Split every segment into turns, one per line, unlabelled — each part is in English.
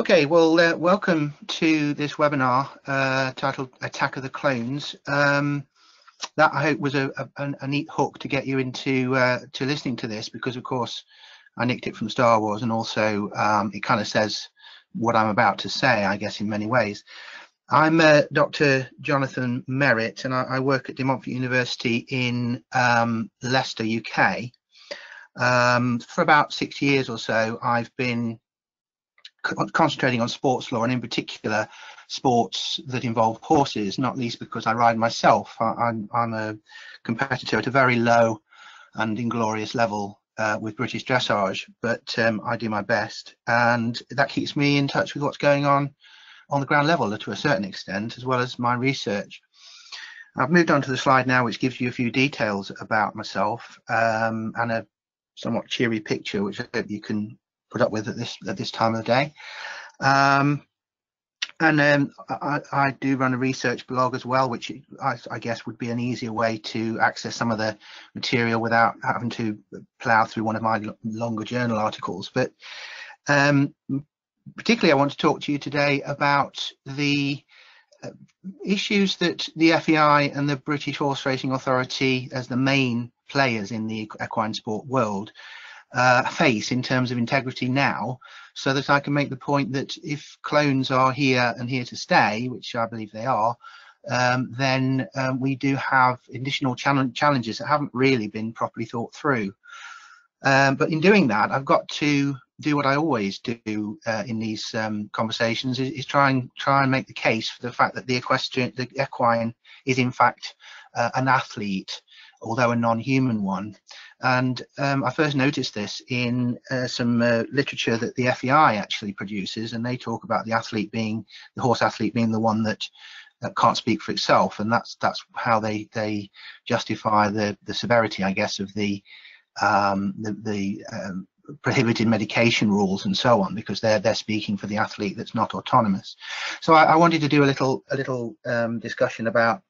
Okay, well, uh, welcome to this webinar uh, titled Attack of the Clones. Um, that I hope was a, a, a, neat hook to get you into uh, to listening to this because, of course, I nicked it from Star Wars and also um, it kind of says what I'm about to say, I guess, in many ways. I'm uh, Dr. Jonathan Merritt and I, I, work at De Montfort University in um, Leicester, UK. Um, for about six years or so, I've been concentrating on sports law and in particular sports that involve horses, not least because I ride myself. I, am a competitor at a very low and inglorious level uh, with British dressage, but um, I do my best and that keeps me in touch with what's going on on the ground level to a certain extent, as well as my research. I've moved on to the slide now, which gives you a few details about myself um, and a somewhat cheery picture, which I hope you can put up with at this at this time of the day. Um, and um, I, I, do run a research blog as well, which I, I, guess would be an easier way to access some of the material without having to plow through one of my longer journal articles. But um, particularly, I want to talk to you today about the uh, issues that the FEI and the British Horse Racing Authority, as the main players in the equine sport world, uh, face in terms of integrity now so that I can make the point that if clones are here and here to stay, which I believe they are, um, then um, we do have additional challenges that haven't really been properly thought through. Um, but in doing that, I've got to do what I always do uh, in these um, conversations is, is, try and try and make the case for the fact that the equestrian, the equine is in fact uh, an athlete although a non-human one. And um, I first noticed this in uh, some uh, literature that the FEI actually produces, and they talk about the athlete being the horse athlete being the one that, that can't speak for itself, and that's that's how they they justify the the severity, I guess, of the um, the, the um, prohibited medication rules and so on because they're they're speaking for the athlete that's not autonomous. So i, I wanted to do a little a little um, discussion about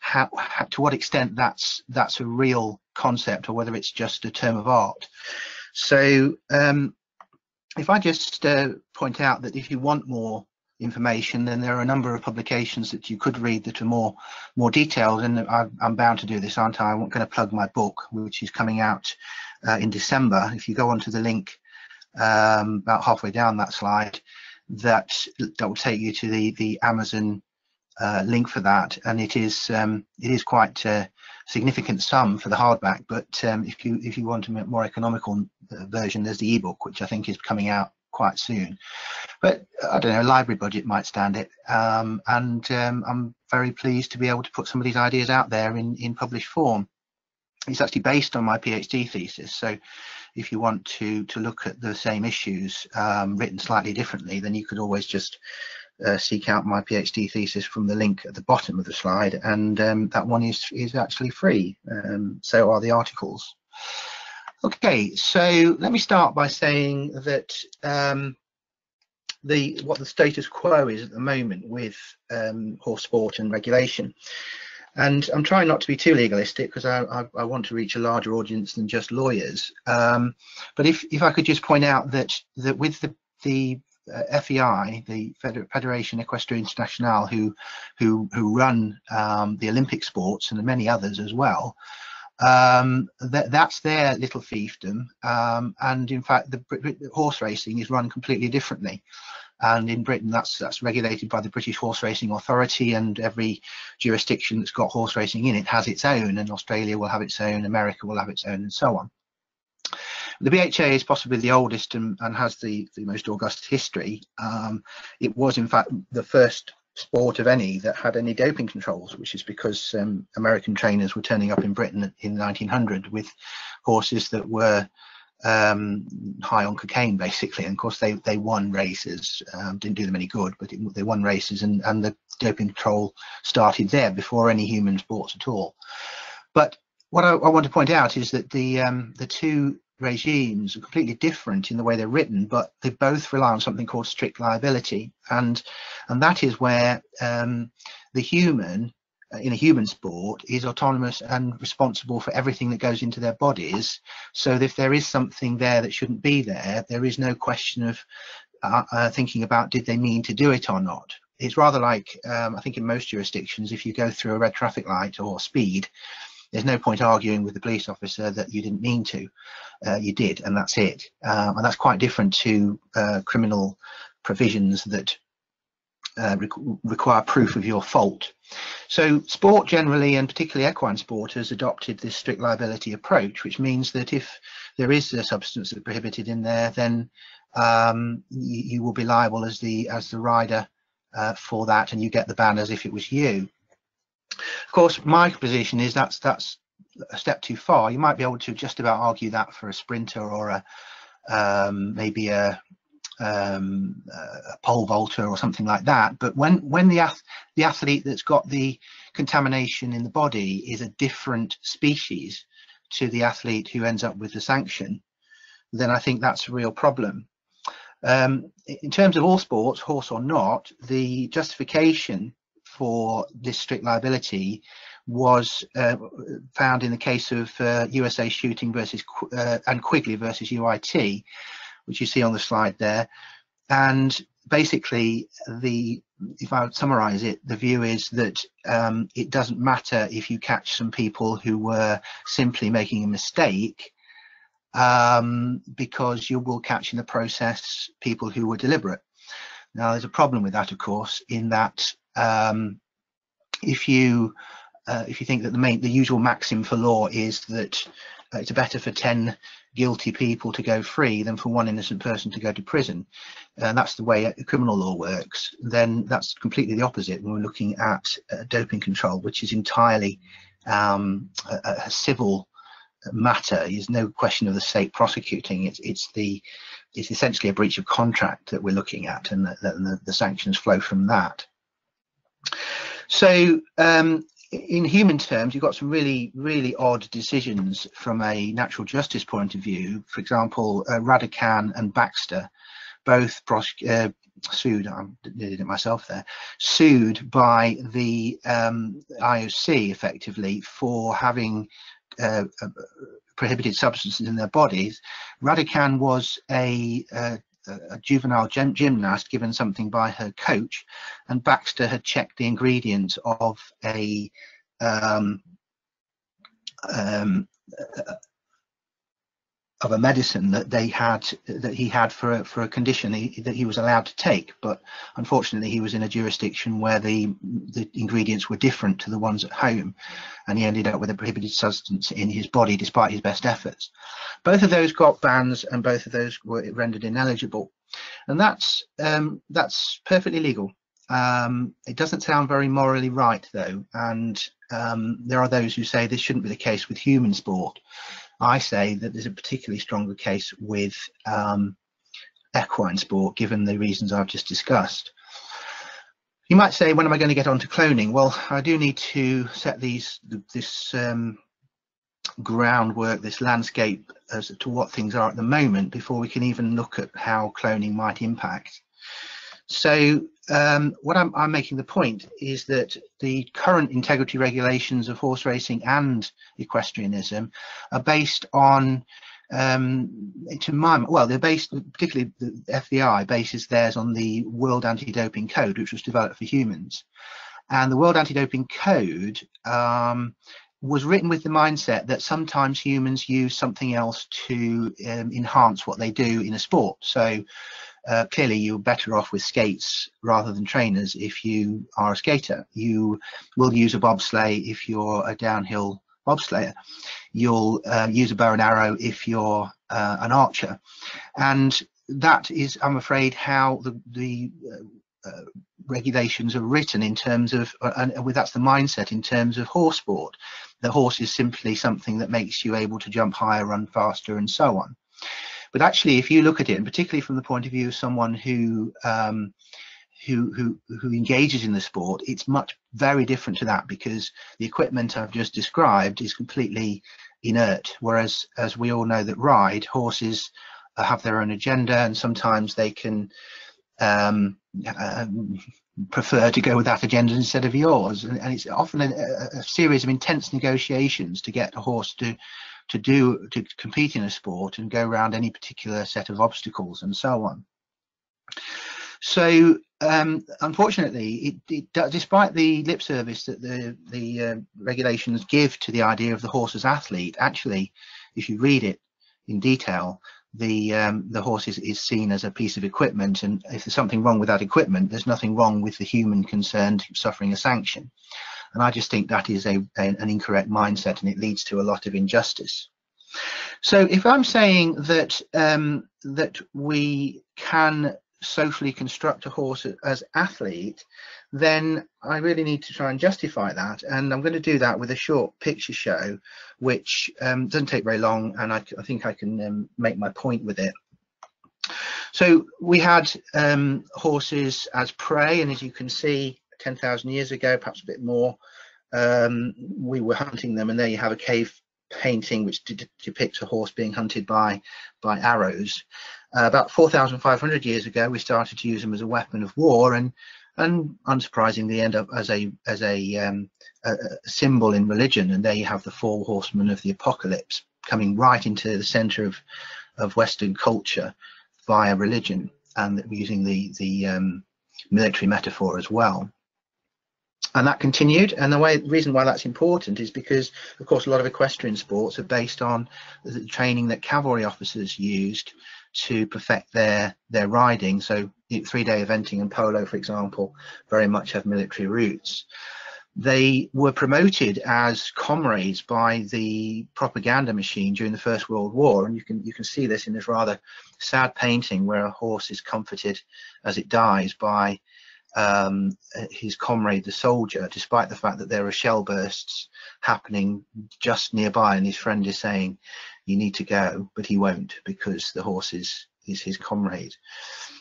how, how, to what extent that's that's a real concept or whether it's just a term of art. So um, if I just uh, point out that if you want more information, then there are a number of publications that you could read that are more more detailed, and I, am bound to do this, aren't I? I'm going to plug my book, which is coming out uh, in December. If you go onto the link um, about halfway down that slide, that that will take you to the the Amazon uh, link for that, and it is um, it is quite a significant sum for the hardback. But um, if you if you want a more economical uh, version, there's the ebook, which I think is coming out quite soon. But I don't know, library budget might stand it, um, and um, I'm very pleased to be able to put some of these ideas out there in in published form. It's actually based on my PhD thesis, so if you want to to look at the same issues um, written slightly differently, then you could always just uh, seek out my PhD thesis from the link at the bottom of the slide, and um, that one is is actually free. Um, so are the articles. Okay, so let me start by saying that um, the what the status quo is at the moment with um, horse sport and regulation. And I'm trying not to be too legalistic because I, I, I, want to reach a larger audience than just lawyers. Um, but if, if I could just point out that that with the the uh, FEI, the Federation Equestre Internationale, who who who run um, the Olympic sports and many others as well. Um, that, that's their little fiefdom, um, and in fact, the, the, horse racing is run completely differently. And in Britain, that's that's regulated by the British Horse Racing Authority, and every jurisdiction that's got horse racing in it has its own. And Australia will have its own, America will have its own, and so on. The BHA is possibly the oldest and, and has the, the most august history. Um, it was, in fact, the first sport of any that had any doping controls, which is because um, American trainers were turning up in Britain in 1900 with horses that were um, high on cocaine, basically. And of course, they they won races, um, didn't do them any good, but it, they won races, and and the doping control started there before any human sports at all. But what I, I want to point out is that the um, the two regimes are completely different in the way they're written, but they both rely on something called strict liability, and and that is where um, the human uh, in a human sport is autonomous and responsible for everything that goes into their bodies. So if there is something there that shouldn't be there, there is no question of uh, uh, thinking about did they mean to do it or not. It's rather like, um, I think in most jurisdictions, if you go through a red traffic light or speed, there's no point arguing with the police officer that you didn't mean to. Uh, you did, and that's it. Um, and that's quite different to uh, criminal provisions that uh, require proof of your fault. So sport generally, and particularly equine sport, has adopted this strict liability approach, which means that if there is a substance that's prohibited in there, then um, you, you, will be liable as the as the rider uh, for that, and you get the ban as if it was you. Of course, my position is that's that's a step too far. You might be able to just about argue that for a sprinter or a um, maybe a um, a pole vaulter or something like that. But when when the ath the athlete that's got the contamination in the body is a different species to the athlete who ends up with the sanction, then I think that's a real problem. Um, in terms of all sports, horse or not, the justification for this strict liability was uh, found in the case of uh, USA Shooting versus uh, and Quigley versus UIT, which you see on the slide there. And basically, the if I would summarize it, the view is that um, it doesn't matter if you catch some people who were simply making a mistake, um, because you will catch in the process people who were deliberate. Now, there's a problem with that, of course, in that um, if you uh, if you think that the main the usual maxim for law is that uh, it's better for 10 guilty people to go free than for one innocent person to go to prison. And that's the way criminal law works. Then that's completely the opposite when we're looking at uh, doping control which is entirely um, a, a, civil matter. Is no question of the state prosecuting. It's it's the it's essentially a breach of contract that we're looking at and the, the, the sanctions flow from that so um, in human terms, you've got some really, really odd decisions from a natural justice point of view. For example, uh, and Baxter, both uh, sued, I did it myself there, sued by the um, IOC effectively for having uh, uh, prohibited substances in their bodies. Raducan was a uh, a juvenile gym gymnast given something by her coach, and Baxter had checked the ingredients of a um, um, of a medicine that they had that he had for a, for a condition he, that he was allowed to take. But unfortunately he was in a jurisdiction where the the ingredients were different to the ones at home and he ended up with a prohibited substance in his body despite his best efforts. Both of those got bans and both of those were rendered ineligible. And that's um, that's perfectly legal. Um, it doesn't sound very morally right though. And um, there are those who say this shouldn't be the case with human sport. I say that there's a particularly stronger case with um, equine sport, given the reasons I've just discussed. You might say, when am I going to get onto cloning? Well, I do need to set these this um, groundwork, this landscape as to what things are at the moment before we can even look at how cloning might impact. So um, what I'm, I'm, making the point is that the current integrity regulations of horse racing and equestrianism are based on um, to my well they're based particularly the FEI bases theirs on the World Anti-Doping Code which was developed for humans. And the World Anti-Doping Code um, was written with the mindset that sometimes humans use something else to um, enhance what they do in a sport so uh, clearly you're better off with skates rather than trainers if you are a skater. You will use a bobsleigh if you're a downhill bobsleigher. You'll uh, use a bow and arrow if you're uh, an archer. And that is, I'm afraid, how the, the uh, uh, regulations are written in terms of, uh, and that's the mindset in terms of horse sport. The horse is simply something that makes you able to jump higher, run faster, and so on. But actually, if you look at it, and particularly from the point of view of someone who um, who, who who engages in the sport, it's much very different to that because the equipment I've just described is completely inert. Whereas, as we all know, that ride horses have their own agenda, and sometimes they can um, uh, prefer to go with that agenda instead of yours. And, and it's often a, a, series of intense negotiations to get a horse to to do to compete in a sport and go around any particular set of obstacles and so on. So um, unfortunately, it, it, despite the lip service that the the uh, regulations give to the idea of the horse as athlete, actually, if you read it in detail, the um, the horse is, is seen as a piece of equipment, and if there's something wrong with that equipment, there's nothing wrong with the human concerned suffering a sanction. And I just think that is a, an incorrect mindset, and it leads to a lot of injustice. So if I'm saying that um, that we can socially construct a horse as athlete, then I really need to try and justify that. And I'm going to do that with a short picture show, which um, doesn't take very long, and I, I think I can um, make my point with it. So we had um, horses as prey, and as you can see, 10,000 years ago, perhaps a bit more, um, we were hunting them, and there you have a cave painting which depicts a horse being hunted by by arrows. Uh, about 4,500 years ago, we started to use them as a weapon of war, and and unsurprisingly end up as a as a, um, a, symbol in religion. And there you have the four horsemen of the apocalypse coming right into the center of of Western culture via religion, and using the the um, military metaphor as well and that continued and the way the reason why that's important is because of course a lot of equestrian sports are based on the training that cavalry officers used to perfect their their riding. So three-day eventing and polo for example very much have military roots. They were promoted as comrades by the propaganda machine during the first world war. And you can you can see this in this rather sad painting where a horse is comforted as it dies by um, his comrade, the soldier, despite the fact that there are shell bursts happening just nearby, and his friend is saying, "You need to go," but he won't because the horse is is his comrade.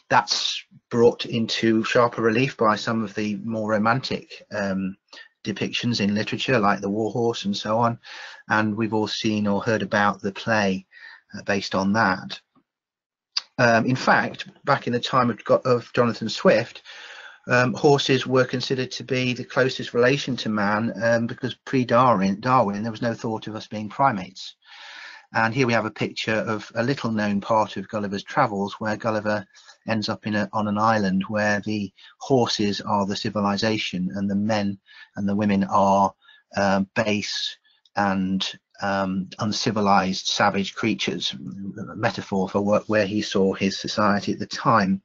That's brought into sharper relief by some of the more romantic um, depictions in literature, like the War Horse and so on, and we've all seen or heard about the play uh, based on that. Um, in fact, back in the time of, of Jonathan Swift, um, horses were considered to be the closest relation to man um, because pre-Darwin, Darwin, there was no thought of us being primates. And here we have a picture of a little known part of Gulliver's Travels where Gulliver ends up in a, on an island where the horses are the civilization and the men and the women are um, base and um, uncivilized savage creatures, a metaphor for where he saw his society at the time.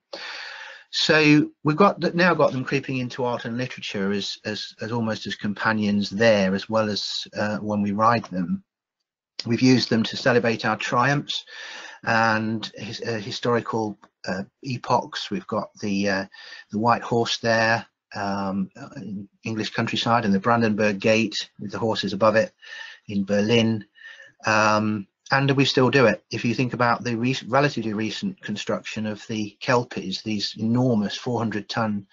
So we've got now got them creeping into art and literature as as, as almost as companions there, as well as uh, when we ride them. We've used them to celebrate our triumphs and his, uh, historical uh, epochs. We've got the uh, the white horse there, um, in English countryside, and the Brandenburg Gate with the horses above it in Berlin. Um, and we still do it. If you think about the re relatively recent construction of the Kelpies, these enormous 400 ton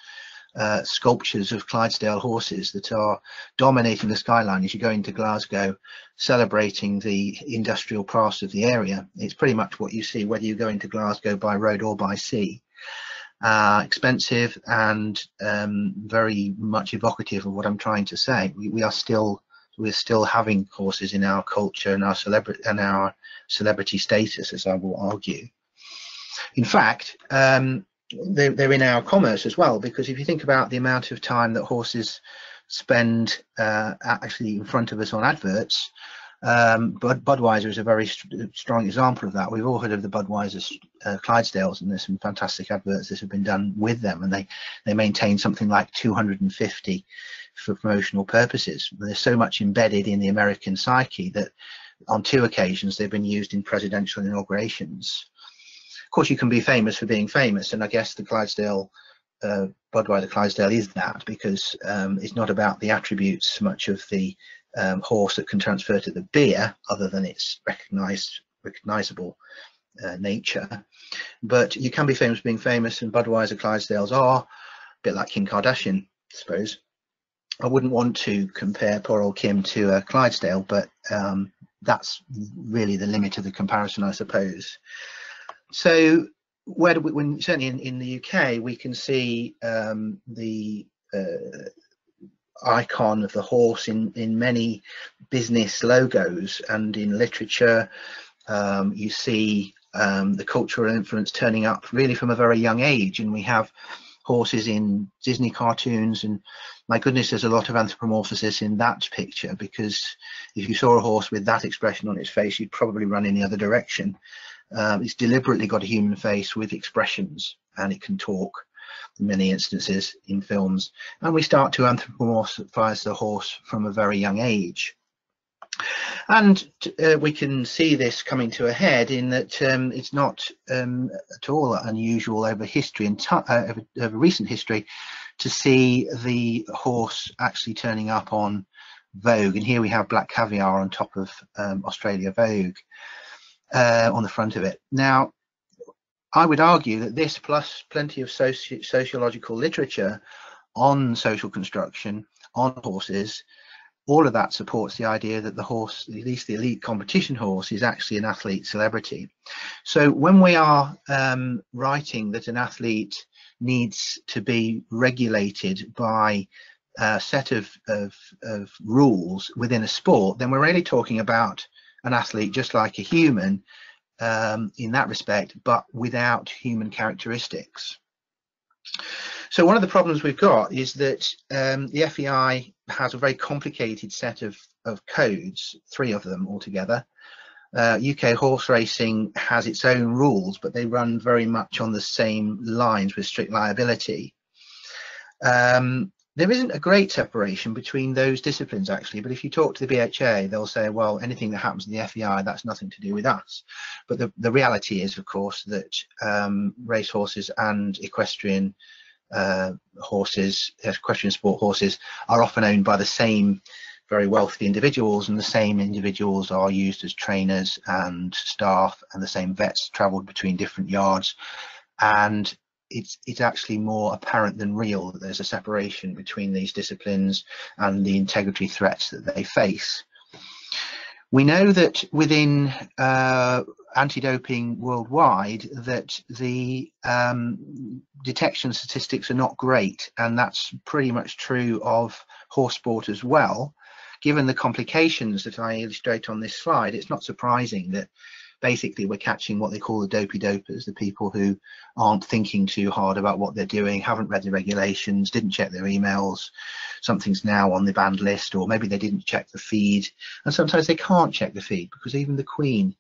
uh, sculptures of Clydesdale horses that are dominating the skyline as you go into Glasgow, celebrating the industrial past of the area. It's pretty much what you see whether you go into Glasgow by road or by sea. Uh, expensive and um, very much evocative of what I'm trying to say. We, we are still we're still having horses in our culture and our celebrity and our celebrity status, as I will argue. In fact, um, they're, they're, in our commerce as well, because if you think about the amount of time that horses spend uh, actually in front of us on adverts, um, Bud Budweiser is a very st strong example of that. We've all heard of the Budweiser uh, Clydesdales, and there's some fantastic adverts that have been done with them, and they they maintain something like 250 for promotional purposes. There's so much embedded in the American psyche that on two occasions they've been used in presidential inaugurations. Of course, you can be famous for being famous, and I guess the Clydesdale uh, Budweiser Clydesdale is that because um, it's not about the attributes much of the um, horse that can transfer to the beer, other than its recognized, recognizable uh, nature. But you can be famous being famous, and Budweiser Clydesdales are a bit like Kim Kardashian, I suppose. I wouldn't want to compare poor old Kim to a Clydesdale, but um, that's really the limit of the comparison, I suppose. So where do we, when certainly in, in the UK, we can see um, the uh, icon of the horse in in many business logos and in literature um, you see um, the cultural influence turning up really from a very young age. And we have horses in Disney cartoons and my goodness, there's a lot of anthropomorphosis in that picture because if you saw a horse with that expression on its face, you'd probably run in the other direction. Um, it's deliberately got a human face with expressions and it can talk in many instances in films. And we start to anthropomorphize the horse from a very young age. And uh, we can see this coming to a head in that um, it's not um, at all unusual over history and uh, over, over, recent history to see the horse actually turning up on Vogue. And here we have Black Caviar on top of um, Australia Vogue uh, on the front of it. Now, I would argue that this plus plenty of soci sociological literature on social construction, on horses, all of that supports the idea that the horse, at least the elite competition horse, is actually an athlete celebrity. So when we are um, writing that an athlete needs to be regulated by a set of, of, of rules within a sport, then we're really talking about an athlete just like a human um, in that respect, but without human characteristics. So one of the problems we've got is that um, the FEI has a very complicated set of, of codes, three of them altogether. Uh, UK horse racing has its own rules, but they run very much on the same lines with strict liability. Um, there isn't a great separation between those disciplines actually but if you talk to the BHA they'll say well anything that happens in the FEI that's nothing to do with us. But the, the reality is of course that um, race horses and equestrian uh, horses equestrian sport horses are often owned by the same very wealthy individuals and the same individuals are used as trainers and staff and the same vets traveled between different yards. And it's it's actually more apparent than real that there's a separation between these disciplines and the integrity threats that they face. We know that within uh, anti-doping worldwide that the um, detection statistics are not great and that's pretty much true of horse sport as well. Given the complications that I illustrate on this slide, it's not surprising that basically we're catching what they call the dopey dopers, the people who aren't thinking too hard about what they're doing, haven't read the regulations, didn't check their emails, something's now on the banned list, or maybe they didn't check the feed. And sometimes they can't check the feed because even the Queen,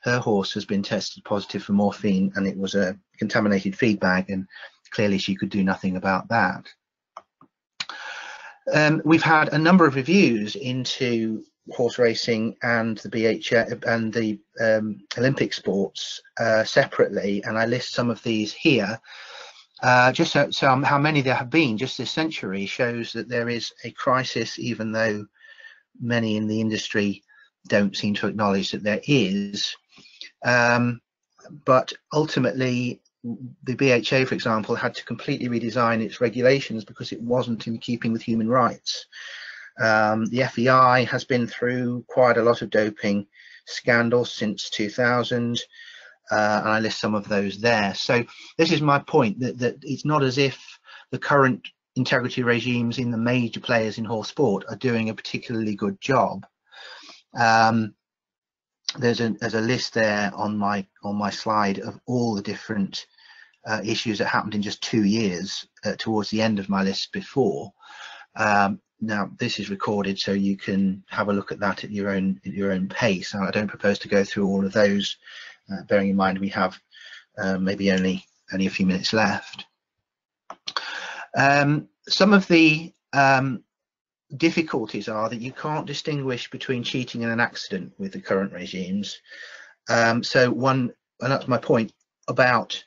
her horse has been tested positive for morphine and it was a contaminated feed bag and clearly she could do nothing about that. Um, we've had a number of reviews into horse racing and the BH and the um, Olympic sports uh, separately, and I list some of these here. Uh, just so, so um, how many there have been just this century shows that there is a crisis, even though many in the industry don't seem to acknowledge that there is. Um, but ultimately, the BHA, for example, had to completely redesign its regulations because it wasn't in keeping with human rights. Um, the FEI has been through quite a lot of doping scandals since 2000, uh, and I list some of those there. So this is my point that, that it's not as if the current integrity regimes in the major players in horse sport are doing a particularly good job. Um, there's a there's a list there on my on my slide of all the different uh, issues that happened in just two years uh, towards the end of my list before. Um, now this is recorded so you can have a look at that at your own at your own pace. I don't propose to go through all of those, uh, bearing in mind we have uh, maybe only only a few minutes left. Um, some of the um, difficulties are that you can't distinguish between cheating and an accident with the current regimes. Um, so one, and that's my point about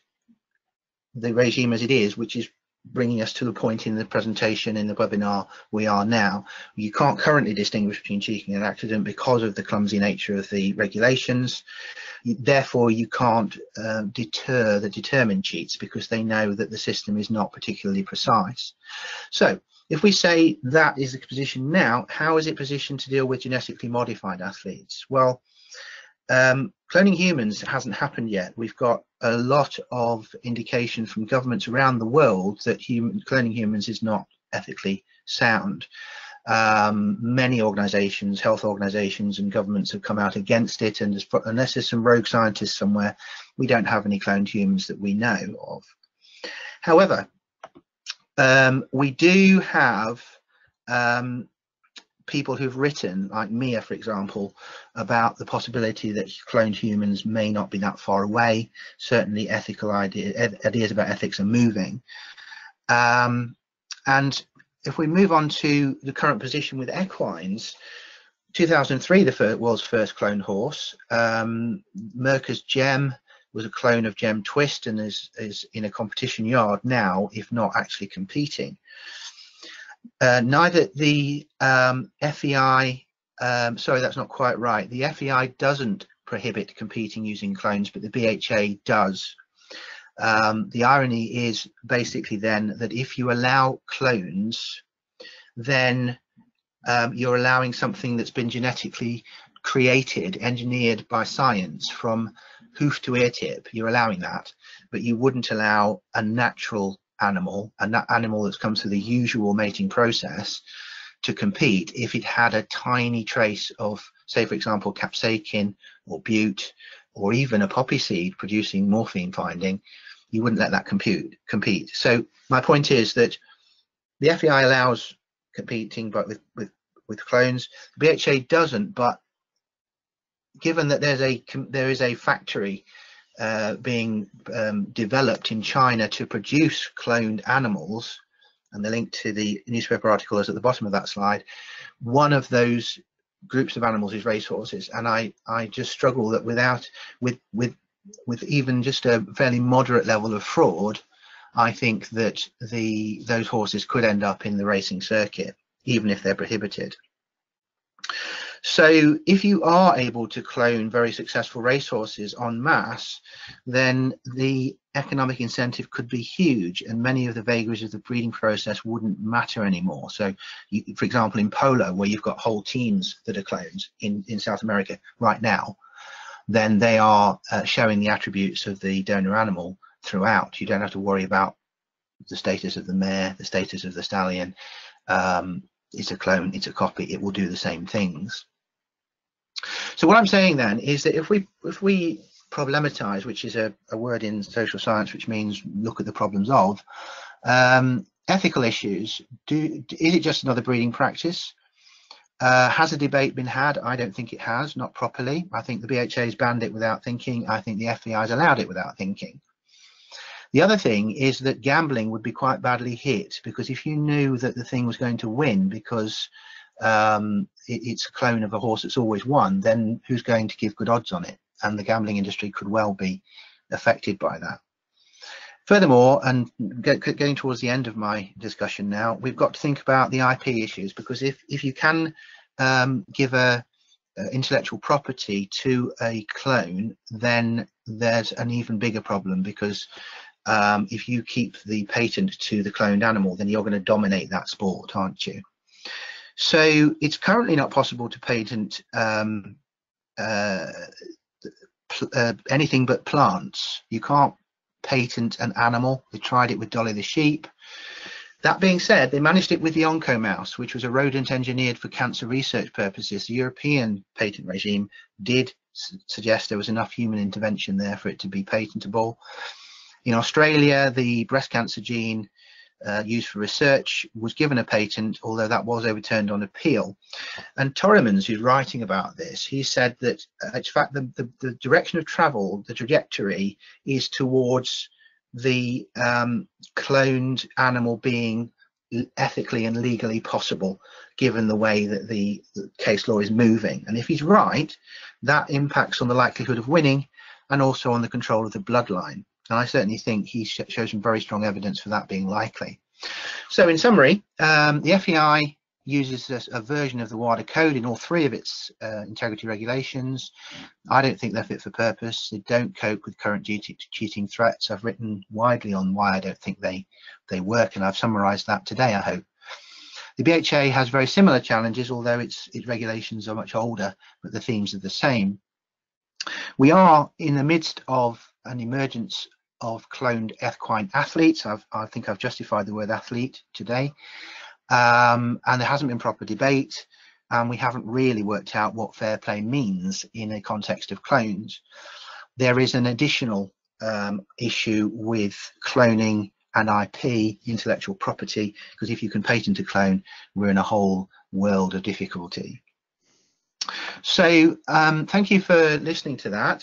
the regime as it is, which is bringing us to the point in the presentation in the webinar we are now. You can't currently distinguish between cheating and accident because of the clumsy nature of the regulations. Therefore, you can't uh, deter the determined cheats because they know that the system is not particularly precise. So if we say that is the position now, how is it positioned to deal with genetically modified athletes? Well, um, cloning humans hasn't happened yet. We've got a lot of indication from governments around the world that human, cloning humans is not ethically sound. Um, many organizations, health organizations and governments have come out against it and unless there's some rogue scientists somewhere, we don't have any cloned humans that we know of. However, um, we do have um, people who've written, like Mia, for example, about the possibility that cloned humans may not be that far away. Certainly, ethical idea, ideas about ethics are moving. Um, and if we move on to the current position with equines, 2003, the world's first cloned horse, um, Merker's Gem was a clone of Gem Twist and is, is in a competition yard now, if not actually competing. Uh, neither the um, FEI, um, sorry, that's not quite right. The FEI doesn't prohibit competing using clones, but the BHA does. Um, the irony is basically then that if you allow clones, then um, you're allowing something that's been genetically created, engineered by science from hoof to ear tip. You're allowing that, but you wouldn't allow a natural animal, and that animal that's come through the usual mating process, to compete if it had a tiny trace of, say, for example, capsaicin or bute, or even a poppy seed producing morphine finding, you wouldn't let that compute, compete. So my point is that the FEI allows competing, but with, with, with clones, the BHA doesn't, but given that there's a there is a factory uh, being um, developed in China to produce cloned animals, and the link to the newspaper article is at the bottom of that slide. One of those groups of animals is racehorses, and I I just struggle that without with with with even just a fairly moderate level of fraud, I think that the those horses could end up in the racing circuit, even if they're prohibited. So if you are able to clone very successful racehorses en masse, then the economic incentive could be huge and many of the vagaries of the breeding process wouldn't matter anymore. So you, for example, in polo, where you've got whole teams that are clones in, in South America right now, then they are uh, showing the attributes of the donor animal throughout. You don't have to worry about the status of the mare, the status of the stallion. Um, it's a clone, it's a copy, it will do the same things. So what I'm saying then is that if we if we problematize, which is a, a word in social science which means look at the problems of, um, ethical issues, do is it just another breeding practice? Uh, has a debate been had? I don't think it has, not properly. I think the BHA has banned it without thinking. I think the FEI has allowed it without thinking. The other thing is that gambling would be quite badly hit because if you knew that the thing was going to win because um, it, it's a clone of a horse that's always won, then who's going to give good odds on it? And the gambling industry could well be affected by that. Furthermore, and get, getting towards the end of my discussion now, we've got to think about the IP issues because if, if you can um, give a, a intellectual property to a clone, then there's an even bigger problem because um, if you keep the patent to the cloned animal, then you're going to dominate that sport, aren't you? So it's currently not possible to patent um, uh, uh, anything but plants. You can't patent an animal. They tried it with Dolly the sheep. That being said, they managed it with the oncomouse, which was a rodent engineered for cancer research purposes. The European patent regime did suggest there was enough human intervention there for it to be patentable. In Australia, the breast cancer gene uh, used for research was given a patent, although that was overturned on appeal. And Torremans, who's writing about this, he said that uh, in fact the, the, the, direction of travel, the trajectory, is towards the um, cloned animal being ethically and legally possible, given the way that the, the case law is moving. And if he's right, that impacts on the likelihood of winning and also on the control of the bloodline. And I certainly think he sh shows some very strong evidence for that being likely. So in summary, um, the FEI uses a, a, version of the WADA code in all three of its uh, integrity regulations. I don't think they're fit for purpose. They don't cope with current cheating threats. I've written widely on why I don't think they, they work, and I've summarized that today, I hope. The BHA has very similar challenges, although its, its regulations are much older, but the themes are the same. We are in the midst of an emergence of cloned equine athletes. I've, i think I've justified the word athlete today. um, and there hasn't been proper debate and we haven't really worked out what fair play means in a context of clones. There is an additional um, issue with cloning and IP, intellectual property, because if you can patent a clone, we're in a whole world of difficulty. So um, thank you for listening to that.